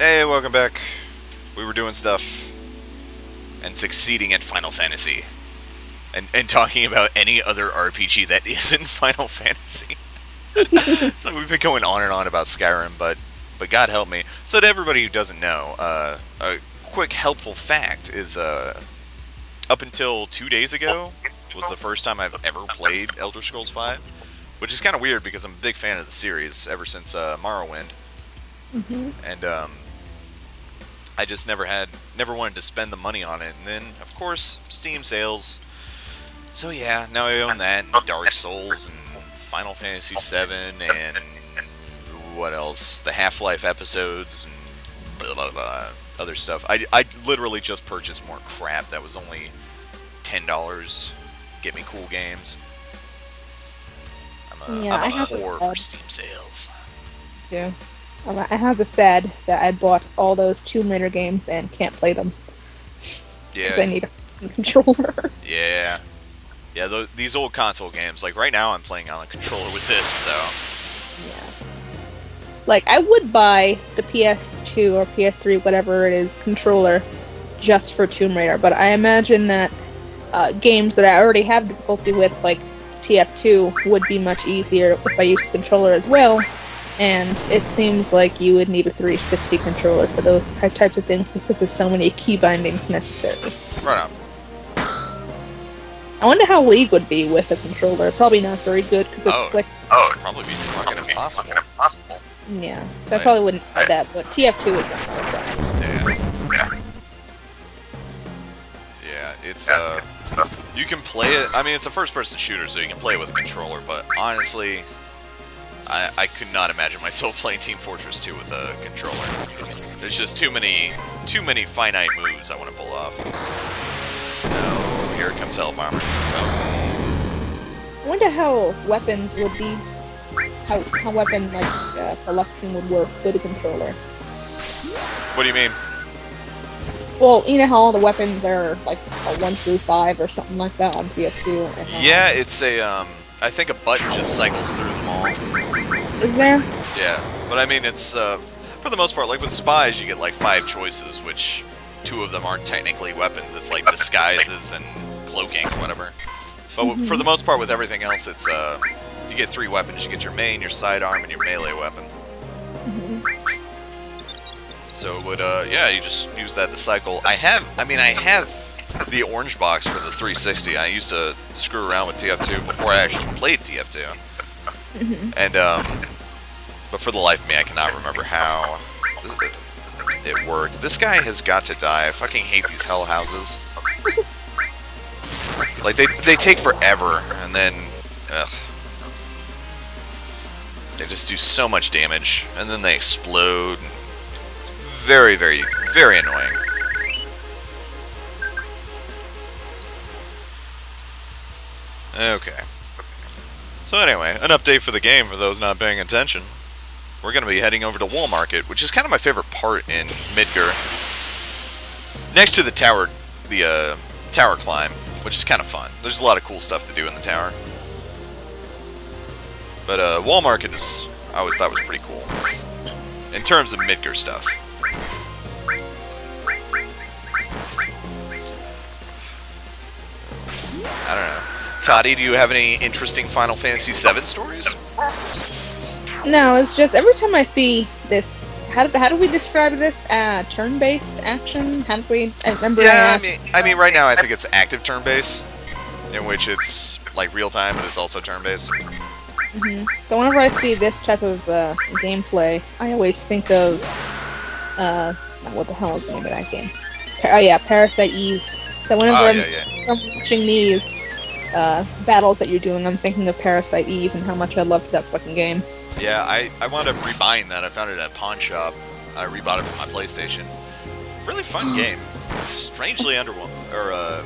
Hey, welcome back. We were doing stuff and succeeding at Final Fantasy. And, and talking about any other RPG that isn't Final Fantasy. so we've been going on and on about Skyrim, but but God help me. So to everybody who doesn't know, uh, a quick helpful fact is uh, up until two days ago was the first time I've ever played Elder Scrolls V, which is kind of weird because I'm a big fan of the series ever since uh, Morrowind, hmm and um, I just never had, never wanted to spend the money on it. And then, of course, Steam sales. So yeah, now I own that, and Dark Souls, and Final Fantasy VII, and what else? The Half-Life episodes, and blah, blah, blah, other stuff. I, I literally just purchased more crap that was only ten dollars. Get me cool games. I'm a, Yeah, am I a whore for Steam sales. Yeah. Um, I have to sad that I bought all those Tomb Raider games and can't play them Yeah. because I need a controller. yeah, yeah. Th these old console games, like right now, I'm playing on a controller with this, so yeah. Like I would buy the PS2 or PS3, whatever it is, controller just for Tomb Raider, but I imagine that uh, games that I already have difficulty with, like TF2, would be much easier if I used the controller as well. And it seems like you would need a 360 controller for those types of things because there's so many key bindings necessary. right on. I wonder how League would be with a controller. Probably not very good because it's Oh. like Oh, it'd probably be fucking impossible. yeah. So I probably wouldn't buy that. But TF2 is I'll try. Yeah. Yeah, it's uh, you can play it. I mean, it's a first-person shooter, so you can play it with a controller. But honestly, I I could not imagine myself playing Team Fortress 2 with a controller. There's just too many too many finite moves I want to pull off. No, here comes Hell Bomber. Oh, I wonder how weapons would be. How how weapon like uh, collection would work with a controller. what do you mean? Well, you know how all the weapons are like a one through five or something like that on TF2. Uh, Yeah, it's a um. I think a button just cycles through them all. Is there? Yeah, but I mean, it's uh, for the most part, like with spies, you get like five choices, which two of them aren't technically weapons. It's like disguises and cloaking, whatever. But for the most part, with everything else, it's uh, you get three weapons. You get your main, your sidearm, and your melee weapon. Mhm. So it would uh, yeah, you just use that to cycle. I have, I mean, I have the orange box for the 360. I used to screw around with TF2 before I actually played TF2. Mhm. And um, but for the life of me, I cannot remember how it worked. This guy has got to die. I fucking hate these hell houses. Like they they take forever, and then ugh, they just do so much damage, and then they explode. And very very very annoying. Okay. So anyway, an update for the game for those not paying attention. We're going to be heading over to Wall Market, which is kind of my favorite part in Midgar. Next to the tower, the uh, tower climb, which is kind of fun. There's a lot of cool stuff to do in the tower. But uh, Market is, I always thought was pretty cool. In terms of Midgar stuff. Toddy, do you have any interesting Final Fantasy VII stories? No, it's just every time I see this. How do, how do we describe this? Uh, turn-based action? How do we? I remember. Yeah, I asked- mean, I mean, right now I think it's active turn based, in which it's like real time, but it's also turn based. Mhm. So whenever I see this type of uh, gameplay, I always think of uh, what the hell is the name of that game? Oh yeah, Parasite Eve. So whenever Oh I'm, yeah, yeah. I'm watching these uh, battles that you're doing, I'm thinking of Parasite Eve and how much I loved that fucking game. Yeah, I, I wound up rebuying that. I found it at a pawn shop. I rebought it for my PlayStation. Really fun game. Strangely under or uh,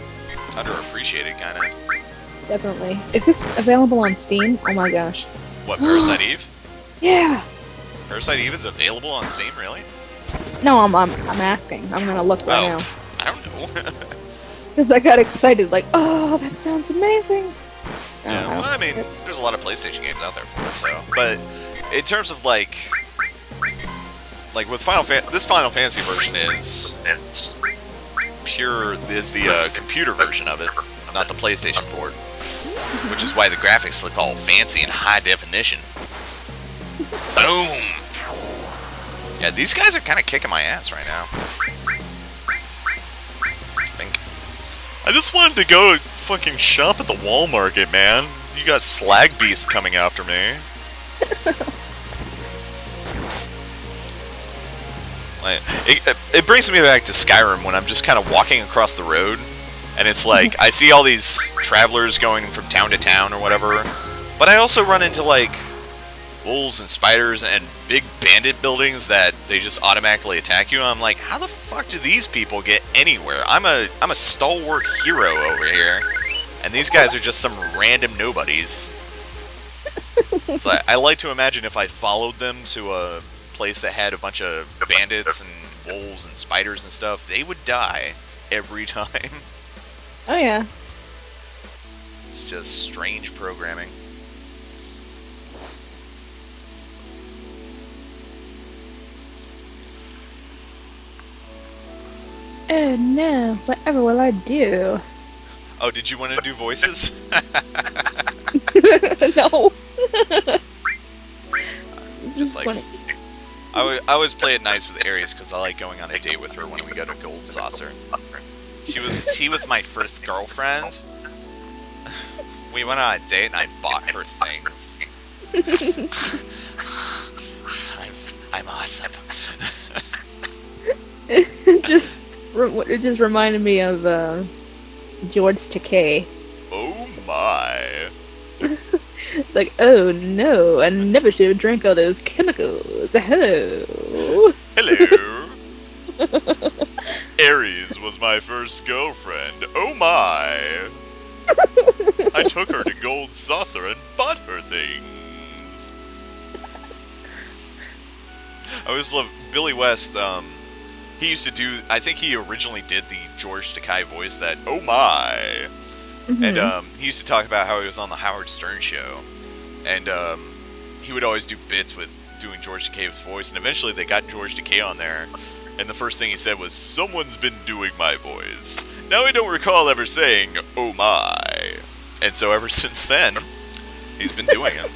underappreciated, kind of. Definitely. Is this available on Steam? Oh my gosh. What Parasite Eve? Yeah. Parasite Eve is available on Steam, really? No, I'm I'm, I'm asking. I'm gonna look right oh, now I don't know. because I got excited. Like, oh, that sounds amazing. Yeah, I well, I mean, there's a lot of PlayStation games out there for it, so. But in terms of like, like with Final Fan, this Final Fantasy version is pure is the uh, computer version of it, not the PlayStation port, which is why the graphics look all fancy and high definition. Boom. Yeah, these guys are kind of kicking my ass right now. I just wanted to go fucking shop at the Wall Market, man. You got Slag Beast coming after me. It, it brings me back to Skyrim when I'm just kind of walking across the road, and it's like I see all these travelers going from town to town or whatever, but I also run into like wolves and spiders and big bandit buildings that they just automatically attack you. I'm like, how the fuck do these people get anywhere? I'm a I'm a stalwart hero over here, and these guys are just some random nobodies. so I, I like to imagine if I followed them to a place that had a bunch of bandits and wolves and spiders and stuff, they would die every time. Oh yeah. It's just strange programming. Oh no, whatever will I do? Oh, did you want to do voices? no. Just like. I I always play it nice with Aeris because I like going on a date with her when we go to Gold Saucer. She was she was my first girlfriend. We went on a date and I bought her things. I'm, I'm awesome. just it just reminded me of uh, George Takei. Oh my. It's like, oh no, I never should have drank all those chemicals. Hello. Hello. Aeris was my first girlfriend. Oh my. I took her to Gold Saucer and bought her things. I always love Billy West. Um, he used to do. I think he originally did the George Takei voice. That oh my. And Mhm. um, he used to talk about how he was on the Howard Stern show, and um, he would always do bits with doing George Takei's voice. And eventually, they got George Takei on there, and the first thing he said was, "Someone's been doing my voice." Now I don't recall ever saying "Oh my," and so ever since then, he's been doing it.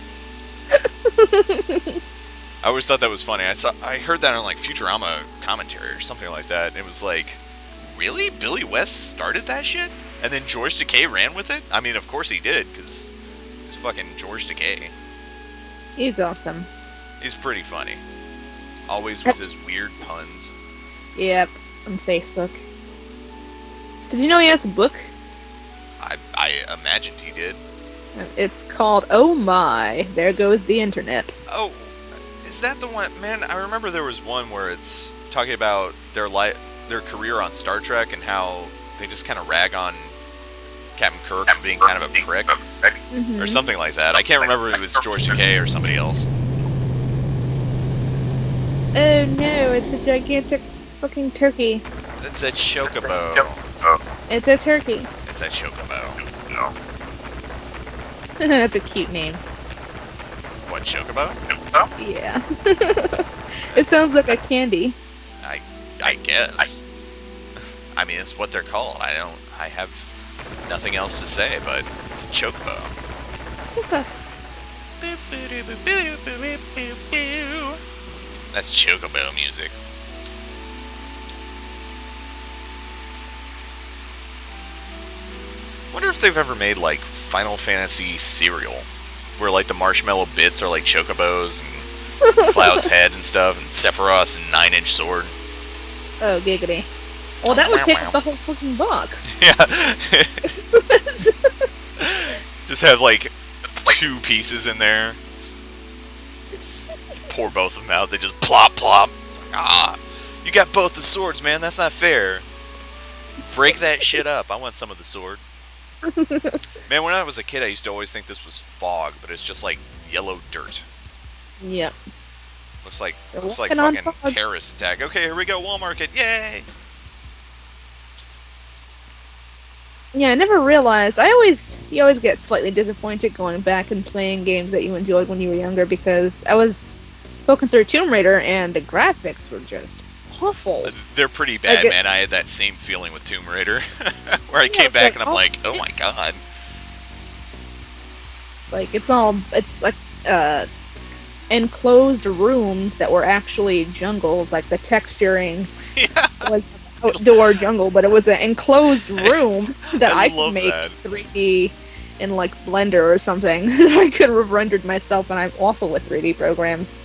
I always thought that was funny. I saw, I heard that on like Futurama commentary or something like that. And it was like, really, Billy West started that shit, and then George Takei ran with it. I mean, of course he did, because he's fucking George Takei. He's awesome. He's pretty funny. Always with his weird puns. Yep, on Facebook. Did you know he has a book? I I imagined he did. It's called Oh My, There Goes the Internet. Oh, is that the one? Man, I remember there was one where it's talking about their li- their career on Star Trek and how they just kind of rag on Captain Kirk for being kind of a prick Mhm. or something like that. I can't remember if it was George Takei or somebody else. Oh no, it's a gigantic fucking turkey. It's a chocobo. It's a turkey. It's a chocobo. No. That's a cute name. What chocobo? Yeah. it sounds like a candy. I I guess. I mean, it's what they're called. I don't. I have nothing else to say, but it's a chocobo. That's chocobo music. Wonder if they've ever made like Final Fantasy cereal, where like the marshmallow bits are like chocobos and Cloud's head and stuff, and Sephiroth's nine inch sword. Oh, giggity. Well, that would take up the whole fucking box. Yeah. Just have like two pieces in there. Pour both of them out. They just plop plop. It's like, ah, you got both the swords, man. That's not fair. Break that shit up. I want some of the sword. Man, when I was a kid, I used to always think this was fog, but it's just like yellow dirt. Yep. Looks like They're looks like fucking fog. terrorist attack. Okay, here we go, Wall Market. Yay! Yeah, I never realized. I always, you always get slightly disappointed going back and playing games that you enjoyed when you were younger because I was spoken through Tomb Raider, and the graphics were just awful. Uh, They're pretty bad, Like man. I had that same feeling with Tomb Raider, where I Yeah, came back like, and I'm oh, like, oh my god. Like it's all it's like uh enclosed rooms that were actually jungles. Like the texturing yeah, was outdoor jungle, but it was an enclosed room that I I, could make that. 3D in like Blender or something. That I could have rendered myself, and I'm awful with 3D programs.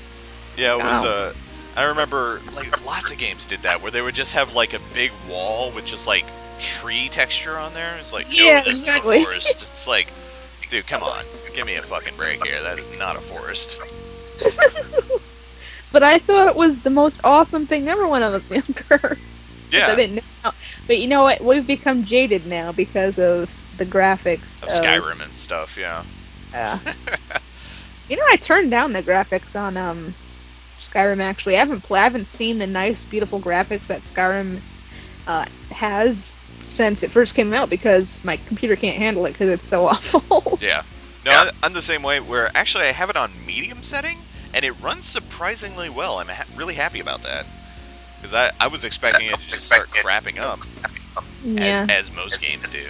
yeah. It was. Wow. Uh, I remember like lots of games did that, where they would just have like a big wall with just like tree texture on there. It's like, Yeah, no, this is exactly. the forest. It's like, dude, come on, give me a fucking break here. That is not a forest. But I thought it was the most awesome thing ever when I was younger. Yeah. I didn't know. But you know what? We've become jaded now because of the graphics of Skyrim and stuff. Yeah. Yeah. you know, I turned down the graphics on um Skyrim. Actually, I haven't pla- I haven't seen the nice, beautiful graphics that Skyrim uh, has since it first came out because my computer can't handle it because it's so awful. Yeah. No, I- I'm the same way. Where actually I have it on medium setting, and it runs surprisingly well. I'm ha- really happy about that. Because I, I was expecting it to just start crapping up, yeah. as, as most games do.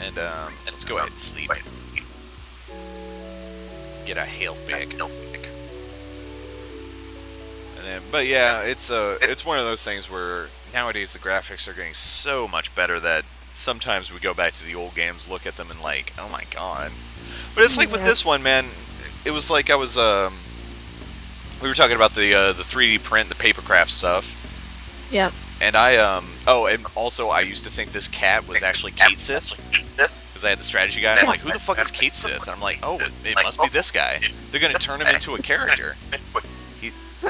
And um, let's go ahead and sleep. Get a health pick. And then, but yeah, it's uh, it's one of those things where nowadays the graphics are getting so much better that sometimes we go back to the old games, look at them, and like, oh my god. But it's like with this one, man. It was like I was um, we were talking about the uh, the 3D print, the papercraft stuff, yeah. and I um, oh, and also I used to think this cat was actually Cait Sith because I had the strategy guide. I'm like, who the fuck is Cait Sith? And I'm like, oh, it, it must be this guy. They're gonna turn him into a character.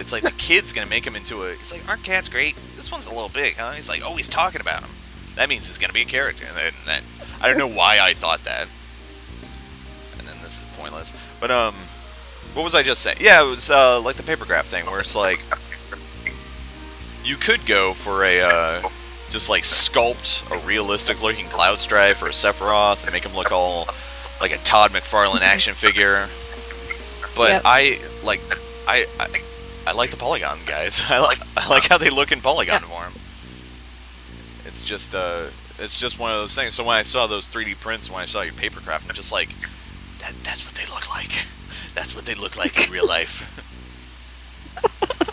It's like the kid's gonna make him into a. He's like, aren't cats great? This one's a little big, huh? He's like, oh, he's talking about him. That means he's gonna be a character. And then, then I don't know why I thought that. And then this is pointless. But um, what was I just saying? Yeah, it was uh, like the paper graph thing, where it's like you could go for a uh, just like sculpt a realistic looking Cloud Strife or a Sephiroth and make him look all like a Todd McFarlane action figure. But Yep. I like I, I I like the polygon guys. I like I like how they look in polygon form. It's just uh it's just one of those things. So when I saw those 3D prints, when I saw your papercraft, I'm just like, that, that's what they look like. That's what they look like in real life.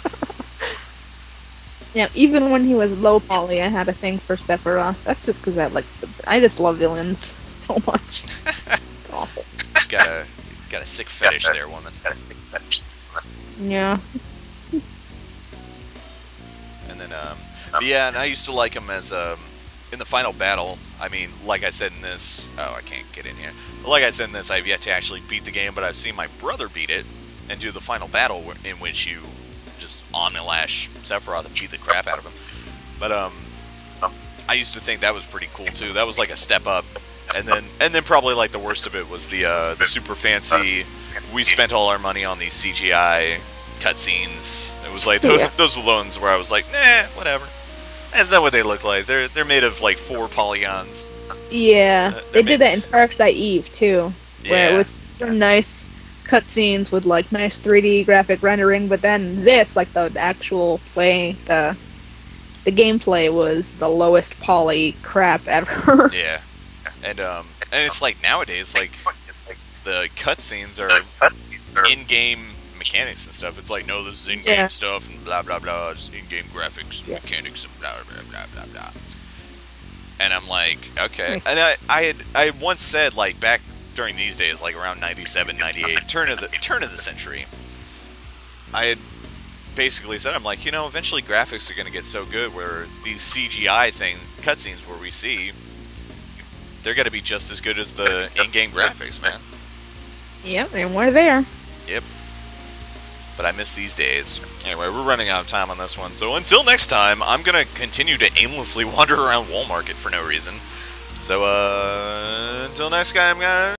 Yeah, even when he was low poly, I had a thing for Sephiroth. That's just because I like, I just love villains so much. it's awful. got a got a sick fetish there, woman. Yeah. Um, yeah, and I used to like him as um, in the final battle. I mean, like I said in this, oh, I can't get in here. But like I said in this, I've yet to actually beat the game, but I've seen my brother beat it and do the final battle in which you just Omnislash Sephiroth and beat the crap out of him. But um, I used to think that was pretty cool too. That was like a step up. And then, and then probably like the worst of it was the uh, the super fancy. We spent all our money on these CGI cutscenes. It was like those, Yeah. those were the ones where I was like, nah, whatever. That's not what they look like. They're they're made of like four polygons. Yeah, Uh, they they did that in Parasite Eve too, where Yeah. it was some nice cutscenes with like nice 3D graphic rendering, but then this, like the actual play, the the gameplay was the lowest poly crap ever. Yeah, and um, and it's like nowadays, like the cutscenes are in-game mechanics and stuff. It's like, no, this is in-game Yeah. stuff and blah blah blah, just in-game graphics and Yeah. mechanics and blah blah blah blah blah. And I'm like, okay. Hmm. And I, I had I had once said like back during these days, like around 97, 98, turn of the turn of the century. I had basically said, I'm like, you know, eventually graphics are going to get so good where these CGI thing cutscenes where we see, they're going to be just as good as the in-game graphics, man. yep, and we're there. Yep. But I miss these days. Anyway, we're running out of time on this one, so until next time, I'm gonna continue to aimlessly wander around Walmart for no reason. So, uh, until next time, guys.